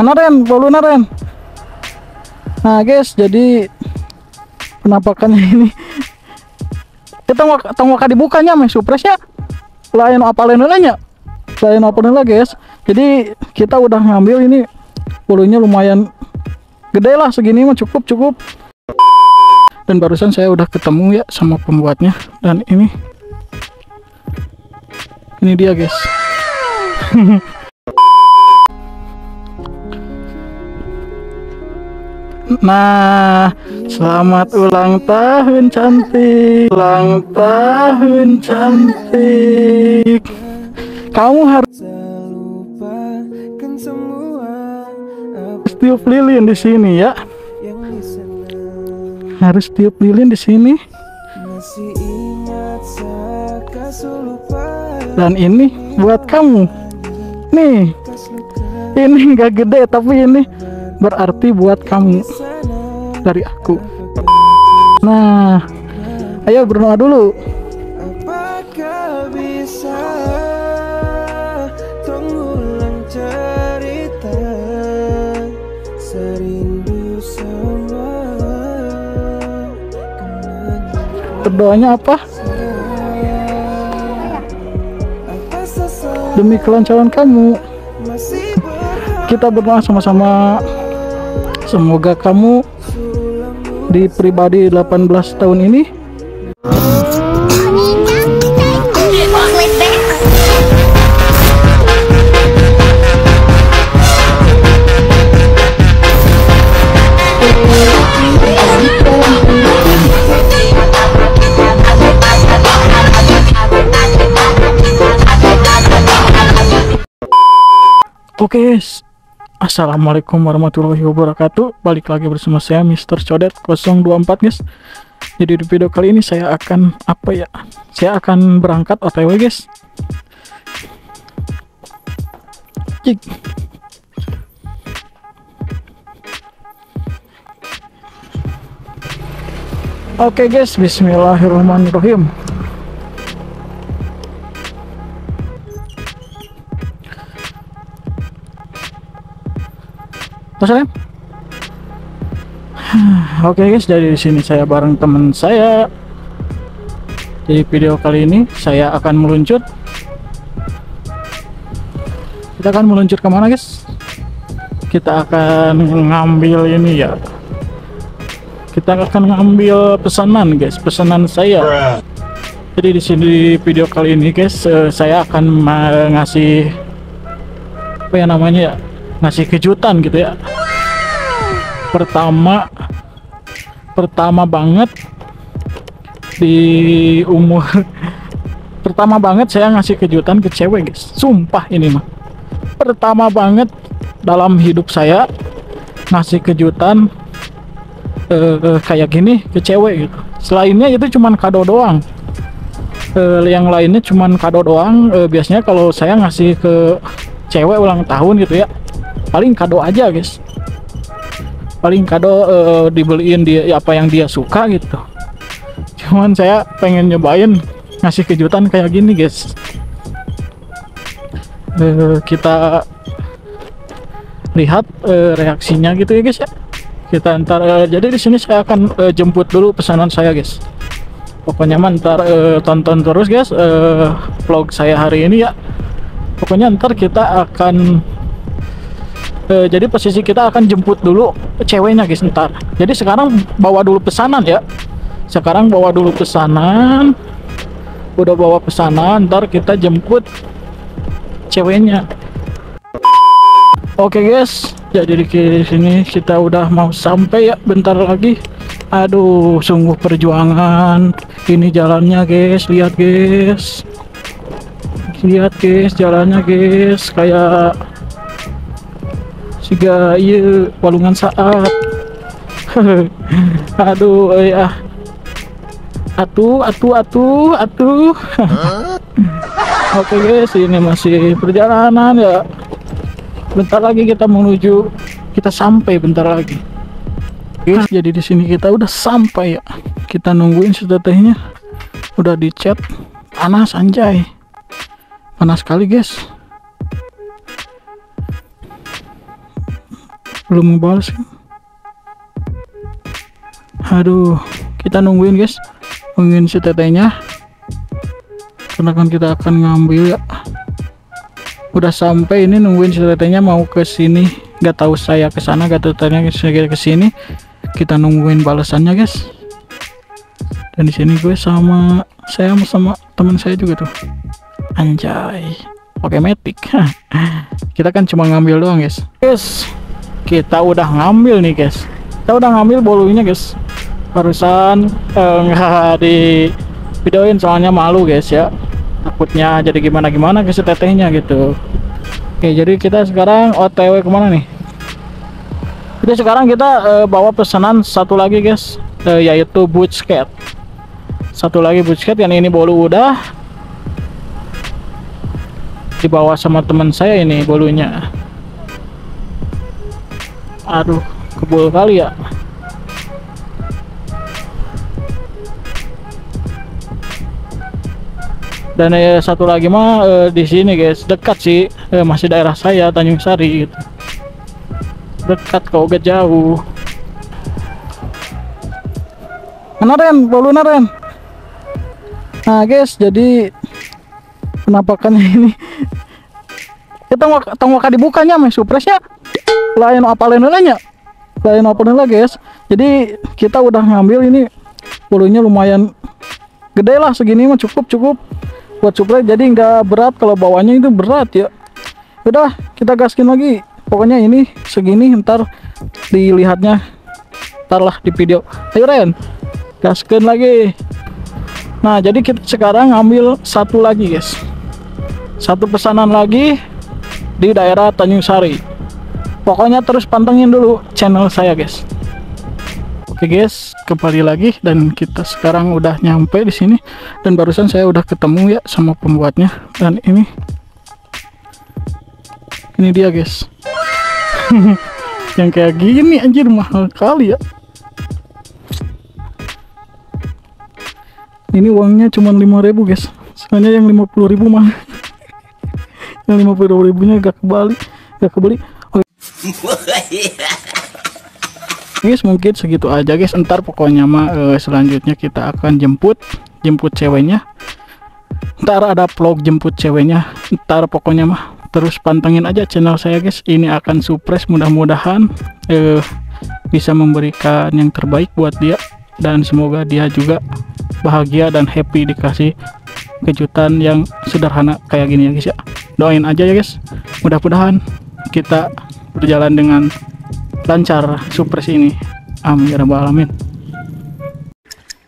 Mana Ren? Baluna Ren. Nah guys, jadi penampakannya ini. Kita mau tunggu kali dibukanya mas supresnya lain apa lain lainnya lain apa lain guys. Jadi kita udah ngambil ini. Bulunya lumayan gede lah segini mah. Cukup cukup. Dan barusan saya udah ketemu ya sama pembuatnya. Dan ini ini dia guys Nah, selamat ulang tahun cantik. Ulang tahun cantik. Kamu harus lupakan semua apa tiup lilin di sini ya. Harus tiup lilin di sini. Dan ini buat kamu. Nih, ini nggak gede tapi ini berarti buat kamu dari aku. Nah, ayo berdoa dulu. apakah bisa tengulang cerita serindu kenangan Berdoanya apa? Demi kelancaran kamu. Kita berdoa sama-sama. Semoga kamu di pribadi 18 tahun ini. Oke guys Assalamualaikum warahmatullahi wabarakatuh Balik lagi bersama saya Mr. Codet 024 guys Jadi di video kali ini saya akan Apa ya Saya akan berangkat otw guys Cik. Oke guys Bismillahirrahmanirrahim Rem? Oke guys, jadi di sini saya bareng teman saya. Jadi video kali ini saya akan meluncur. Kita akan meluncur ke mana guys? Kita akan ngambil ini ya. Kita akan ngambil pesanan guys, pesanan saya. Jadi di sini video kali ini guys, eh, saya akan ngasih apa ya namanya ya, ngasih kejutan gitu ya pertama pertama banget di umur pertama banget saya ngasih kejutan ke cewek guys. Sumpah ini mah. Pertama banget dalam hidup saya ngasih kejutan eh, kayak gini ke cewek gitu. Selainnya itu cuman kado doang. Eh, yang lainnya cuman kado doang. Eh, biasanya kalau saya ngasih ke cewek ulang tahun gitu ya paling kado aja guys paling kado eh, dibeliin dia ya, apa yang dia suka gitu. Cuman saya pengen nyobain ngasih kejutan kayak gini guys. Eh, kita lihat eh, reaksinya gitu ya guys ya. Kita ntar eh, jadi di sini saya akan eh, jemput dulu pesanan saya guys. Pokoknya mah ntar eh, tonton terus guys eh, vlog saya hari ini ya. Pokoknya ntar kita akan Eh, jadi posisi kita akan jemput dulu ceweknya guys ntar. Jadi sekarang bawa dulu pesanan ya. Sekarang bawa dulu pesanan. Udah bawa pesanan ntar kita jemput ceweknya. Oke guys. Jadi di sini kita udah mau sampai ya. Bentar lagi. Aduh sungguh perjuangan. Ini jalannya guys. Lihat guys. Lihat guys jalannya guys. Kayak siga iya walungan saat. Aduh eh ah. Atuh atuh atuh atuh. Oke guys ini masih perjalanan ya. Bentar lagi kita menuju kita sampai bentar lagi. Guys jadi di sini kita udah sampai ya. Kita nungguin setetehnya udah dicat panas anjay. Panas sekali guys belum mau balas kan? aduh kita nungguin guys. Nungguin si tetenya. Karena kan kita akan ngambil ya. Udah sampai ini nungguin si tetenya mau ke sini. Nggak tahu saya ke sana nggak tahu tetenya ke sini kita nungguin balasannya guys. Dan di sini gue sama saya sama teman saya juga tuh. Anjay. Oke metik kita kan cuma ngambil doang guys. Guys kita udah ngambil nih guys. Kita udah ngambil bolunya guys. Barusan eh, nggak di videoin soalnya malu guys ya. Takutnya jadi gimana gimana guys tetehnya gitu. Oke jadi kita sekarang otw ke mana nih? Jadi sekarang kita eh, bawa pesanan satu lagi guys. Eh, yaitu boot skate. Satu lagi boot skate yang ini bolu udah. Dibawa sama teman saya ini bolunya aduh kebul kali ya. Dan eh, satu lagi mah eh, di sini guys. Dekat sih. Eh, masih daerah saya Tanjung Sari gitu. Dekat kok gak jauh. Mana Ren? Bolu Ren? Nah guys jadi penampakannya ini. Kita mau tunggu dibukanya mas supresnya lain apa lain lainnya. Lain apa lain lagi guys. Jadi kita udah ngambil ini bolunya lumayan gede lah segini mah cukup cukup. Buat suplai jadi nggak berat. Kalau bawahnya itu berat ya. Udah kita gaskin lagi. Pokoknya ini segini ntar dilihatnya. Ntar lah di video. Ayo Ren. Gaskin lagi. Nah jadi kita sekarang ambil satu lagi guys. Satu pesanan lagi di daerah Tanjung Sari pokoknya terus pantengin dulu channel saya guys Oke guys, kembali lagi dan kita sekarang udah nyampe di sini dan barusan saya udah ketemu ya sama pembuatnya dan ini ini dia guys. yang kayak gini anjir mahal kali ya. Ini uangnya cuma 5000 guys. Soalnya yang 50000 mah. yang 50000 nya gak kembali, gak kebeli. Guys mungkin segitu aja guys. Ntar pokoknya mah eh, selanjutnya kita akan jemput jemput ceweknya. Ntar ada vlog jemput ceweknya. Ntar pokoknya mah terus pantengin aja channel saya guys. Ini akan surprise mudah-mudahan eh, bisa memberikan yang terbaik buat dia. Dan semoga dia juga bahagia dan happy dikasih kejutan yang sederhana kayak gini ya guys ya. Doain aja ya guys. Mudah-mudahan kita berjalan dengan lancar supres ini. Amin ya rabbal alamin.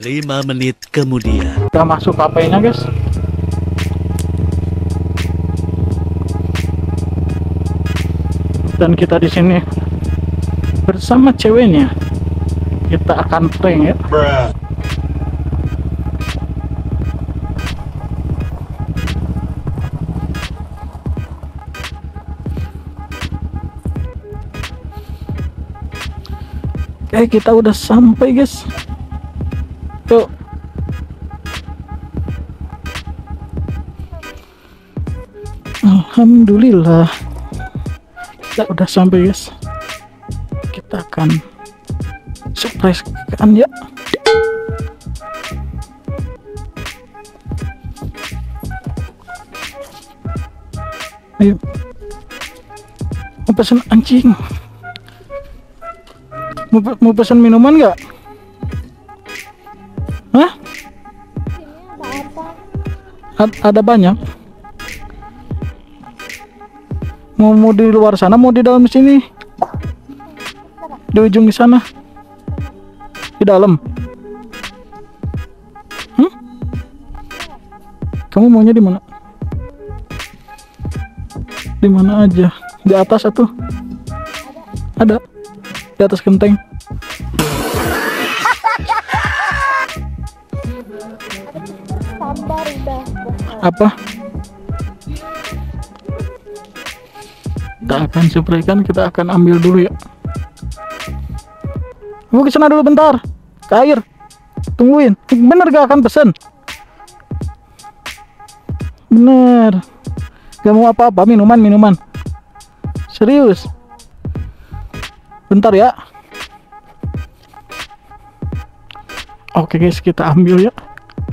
5 menit kemudian. udah masuk HP nya guys? Dan kita di sini bersama ceweknya. Kita akan prank ya Eh kita udah sampai guys. Yuk. Alhamdulillah. Kita udah sampai guys. Kita akan Surprise kan ya Ayo. Mau anjing mau, pe- mau pesan minuman nggak? Hah? Ad- ada banyak. Mau mau di luar sana, mau di dalam sini? Di ujung di sana. Di dalam. Hmm? Kamu maunya di mana? Di mana aja? Di atas atau? Ada di atas genteng. Apa? Kita akan suplaikan, kita akan ambil dulu ya. Kamu ke sana dulu bentar. Ke air. Tungguin. Bener gak akan pesen? Bener. Gak mau apa-apa, minuman, minuman. Serius. Bentar ya. Oke guys kita ambil ya.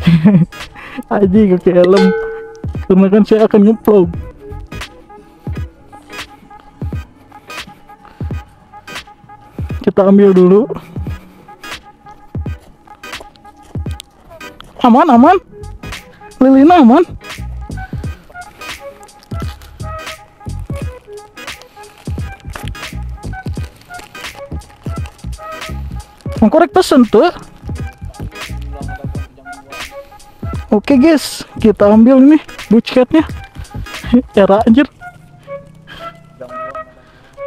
Aja ke helm. Karena kan saya akan ngeplog kita ambil dulu. Aman aman. Lilin aman Mengkorek pesen tuh Oke guys, kita ambil ini bucetnya. Era anjir.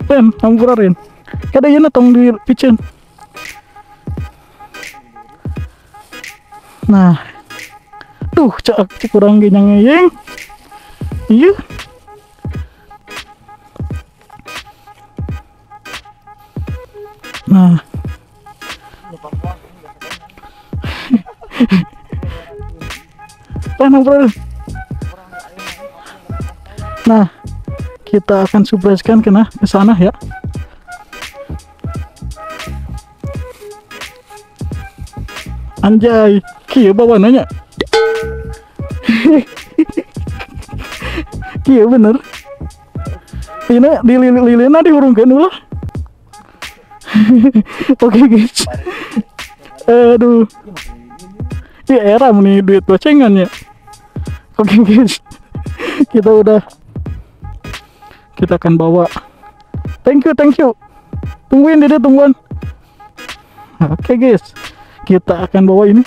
Ren, hampura Ren. Kada yana tong di pitchen. Nah. Tuh, cak kurang genyang yang. Iya. Nah. Tenang bro. Nah, kita akan supreskan kena ke sana ya. Anjay, kia bawa nanya. kia bener. Ini di lilina dihurungkan dulu. Oke guys. Aduh. Ya era nih duit bocengan ya. Oke guys. Kita udah kita akan bawa. Thank you, thank you. Tungguin dede tungguan. Oke guys. Kita akan bawa ini.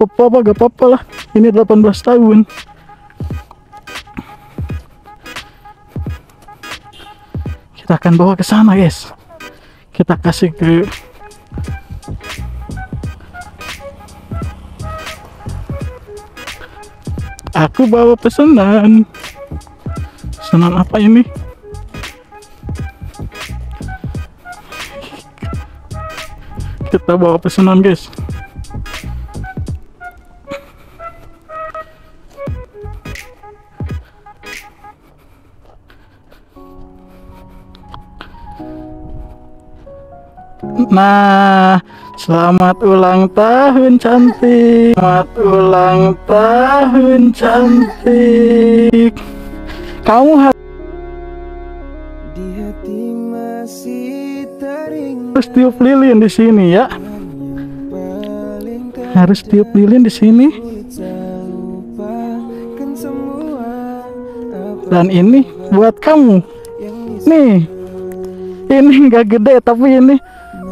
Apa apa gak apa-apa lah. Ini 18 tahun. Kita akan bawa ke sana guys. Kita kasih ke Aku bawa pesanan. Pesanan apa ini? Kita bawa pesanan, guys. Nah, selamat ulang tahun cantik. Selamat ulang tahun cantik. Kamu harus Di hati masih teringat tiup lilin di sini ya. Harus tiup lilin di sini. Dan ini buat kamu. Nih. Ini nggak gede tapi ini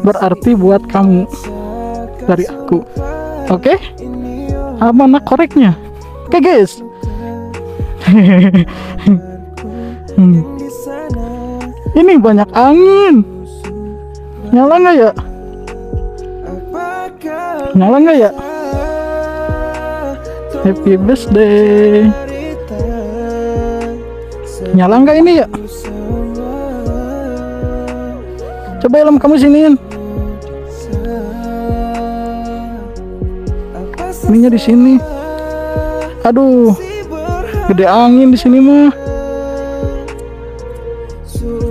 berarti buat kamu dari aku. Oke? Ah, Mana koreknya? Oke, guys. Hmm. Ini banyak angin. Nyala nggak ya? Nyala nggak ya? Happy birthday. Nyala nggak ini ya? Coba helm kamu siniin. Ininya di sini. Aduh, gede angin di sini mah.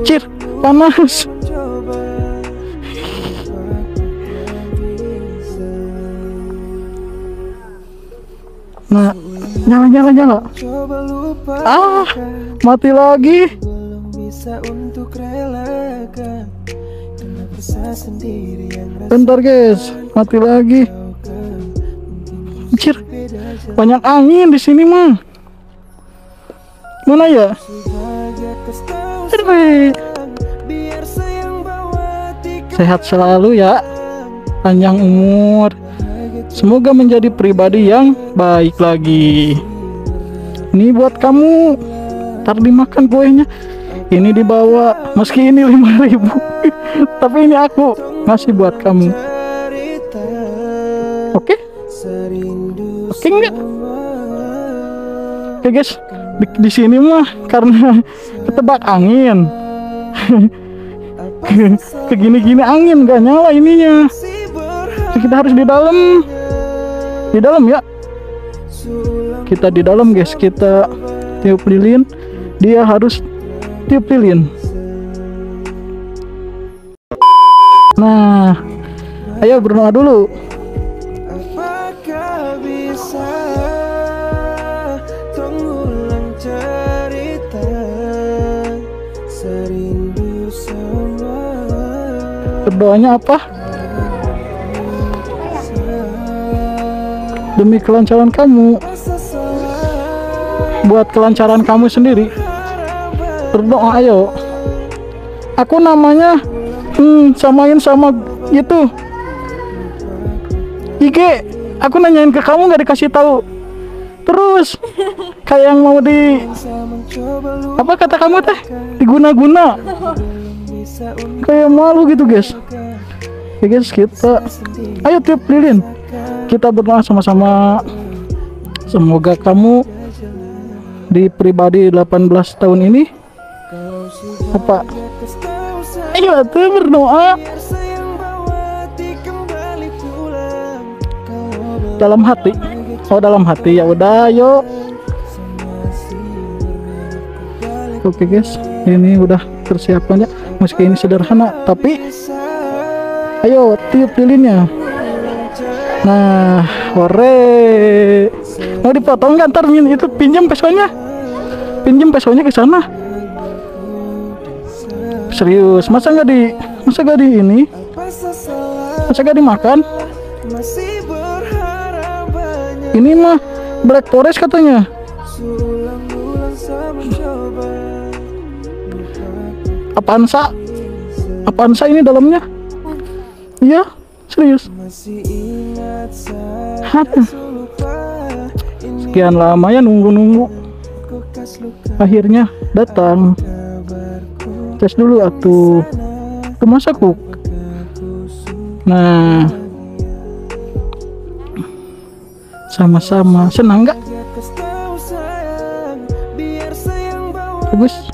Cir, panas. Nah, nyala nyala nyala. Ah, mati lagi. Bentar guys, mati lagi. Jauh banyak angin di sini mah. Mana ya? Sehat selalu ya. Panjang umur. Semoga menjadi pribadi yang baik lagi. Ini buat kamu. Ntar dimakan kuenya. Ini dibawa. Meski ini 5000 Tapi ini aku ngasih buat kamu. Oke? serindu Oke nggak? Oke guys. Di, di sini mah karena ketebak angin. Kegini-gini angin gak nyala ininya. Jadi kita harus di dalam. Di dalam ya. Kita di dalam guys. Kita tiup lilin. Dia harus tiup lilin. Nah, ayo berdoa dulu. Berdoanya apa? Demi kelancaran kamu, buat kelancaran kamu sendiri. Berdoa ayo. Aku namanya hmm, samain sama itu. IG, aku nanyain ke kamu nggak dikasih tahu. Terus kayak yang mau di apa kata kamu teh diguna-guna kayak malu gitu guys. Ya guys kita ayo tiup lilin. Kita berdoa sama-sama. Semoga kamu di pribadi 18 tahun ini apa? Ayo tuh berdoa. Dalam hati. Oh dalam hati. Ya udah yuk oke guys ini udah persiapannya meski ini sederhana tapi ayo tiup lilinnya nah hore. Mau dipotong nggak? Ntar itu pinjam pesonya. Pinjam pesonya ke sana. Serius masa nggak di masa nggak di ini? Masa nggak dimakan? Ini mah black forest katanya apaan sa ini dalamnya? Iya serius. Ini sekian lama ya nunggu-nunggu. Akhirnya datang. Tes dulu atuh. Ke masaku nah. Sama-sama. Senang nggak? Bagus